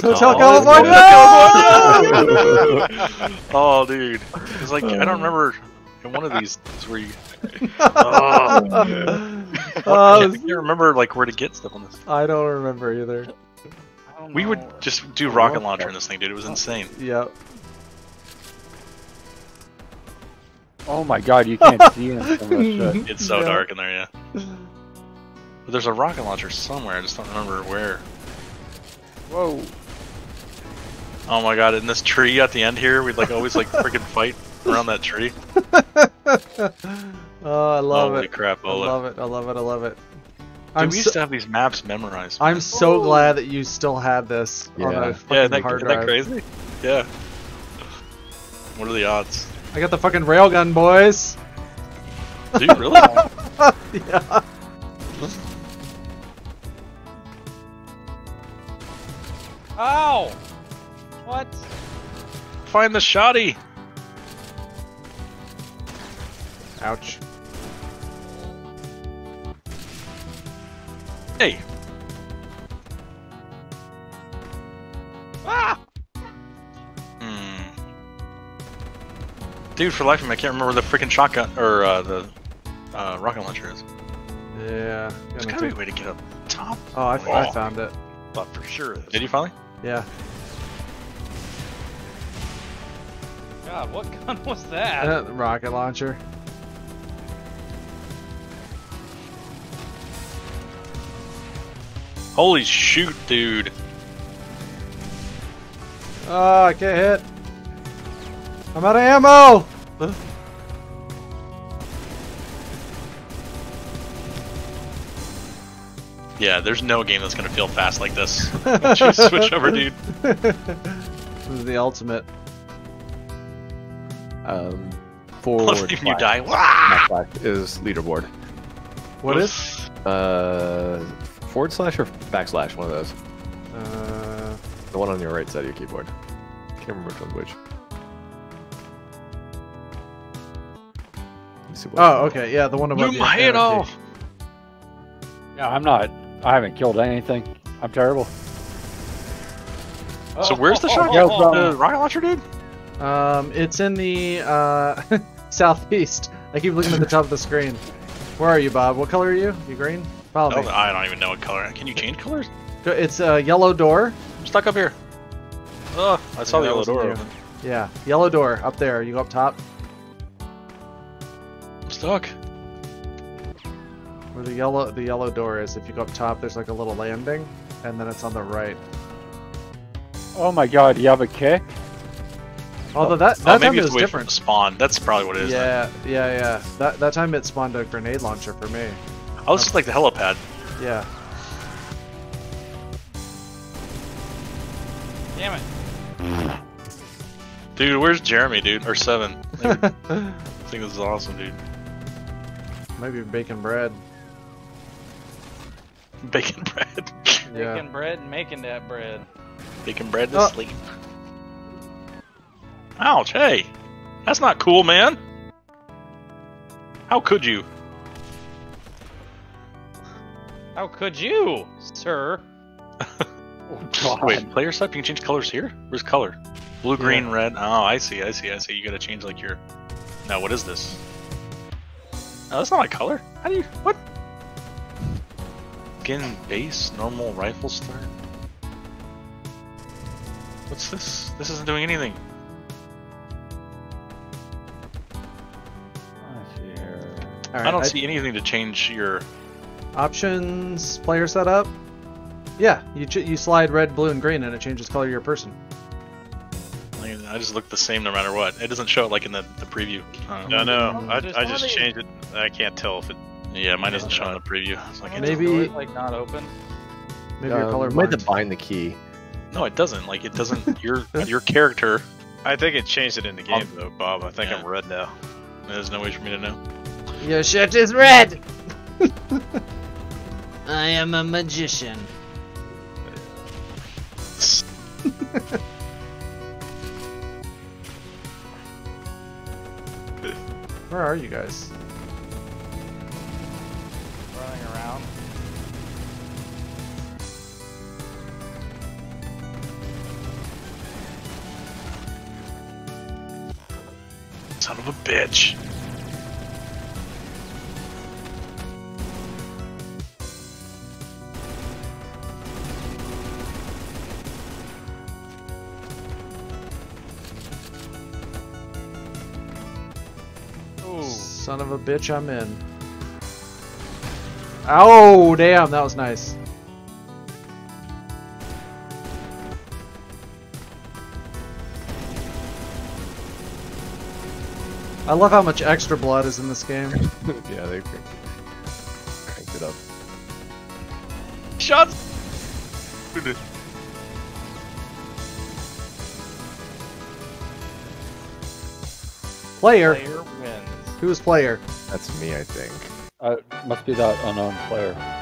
Hotel California! oh, dude. It's like, I don't remember in one of these it's where you. Oh, Uh, I can't remember like where to get stuff on this. I don't remember either. Don't We know. would just do rocket launcher in this thing, dude. It was insane. Yep. oh my god, you can't see anything from this shit. It's so Yeah. dark in there, yeah. But there's a rocket launcher somewhere. I just don't remember where. Whoa. Oh my god! In this tree at the end here, we'd like always like freaking fight around that tree. Oh, I love Holy it. crap! I love it. I love it. I love it. Dude, I'm we used so, to have these maps memorized. I'm man. so glad that you still had this on Yeah. a yeah, fucking isn't that, hard isn't that crazy? Yeah. What are the odds? I got the fucking railgun, boys. Dude, really? yeah. Ow! What? Find the shoddy. Ouch. Hey. Ah! Hmm. Dude, for life of me, I can't remember where the freaking shotgun or uh, the uh, rocket launcher is. Yeah. There's gonna gotta be a way to get up top. Oh, I, I Oh. found it. But for sure. Did you finally? Yeah. God, what gun was that? Uh, rocket launcher. Holy shoot, dude. Oh, I can't hit. I'm out of ammo. Yeah, there's no game that's gonna feel fast like this. Switch over, dude. this is the ultimate. Um, forward even you die. not slash is leaderboard. What is? Uh, forward slash or backslash, one of those. Uh, The one on your right side of your keyboard. Can't remember which one's which. Let me see what- oh, okay. Yeah, the one above Blew you. my head off. Yeah, I'm not. I haven't killed anything. I'm terrible. So where's the Oh, shotgun? yeah, from- the rocket launcher, dude? Um, it's in the uh, southeast. I keep looking at the top of the screen. Where are you, Bob? What color are you? You green? Follow Oh, me. I don't even know what color. Can you change colors? It's a yellow door. I'm stuck up here. Oh, I saw Yeah, the yellow door open. Yeah, yellow door up there. You go up top. I'm stuck. Where the yellow the yellow door is. If you go up top, there's like a little landing, and then it's on the right. Oh my god, you have a kick? Although that Oh, that time maybe it it's was different. spawn. That's probably what it is. then. Yeah, yeah, yeah. That that time it spawned a grenade launcher for me. Oh, this is like the helipad. Yeah. Damn it. Dude, where's Jeremy, dude? Or seven. I think this is awesome, dude. Maybe bacon bread. Bacon bread. Yeah. Making bread and making that bread. Bacon bread to Oh. Uh, sleep. Ouch, hey. That's not cool, man. How could you? How could you, sir? Oh. Wait, player side, you can change colors here? Where's color? Blue, green, red. Oh, I see, I see, I see. You gotta change like your. Now, what is this? Oh, that's not my color. How do you. What? Skin base, normal rifle start. What's this? This isn't doing anything. Right. I don't see anything to change your. options. Player setup. Yeah, you ch- you slide red, blue, and green, and it changes color of your person. I I just look the same no matter what. It doesn't show it like in the, the preview. Uh, No, no, I, Just I just of changed it. I can't tell if it. yeah, mine doesn't show in the preview. So I can't Maybe- Doors, like not open. Maybe Um, your color you might have to bind the key. No, it doesn't. Like it doesn't. Your your character. I think it changed it in the game though, Bob. I think Yeah. I'm red now. There's no way for me to know. Your shirt is red! I am a magician. Where are you guys? Running around. Son of a bitch. Ooh. Son of a bitch, I'm in. Oh, damn, that was nice. I love how much extra blood is in this game. yeah, they cranked, cranked it up. Shots! Player? Player wins. Who is player? That's me, I think. Uh, must be that unknown player.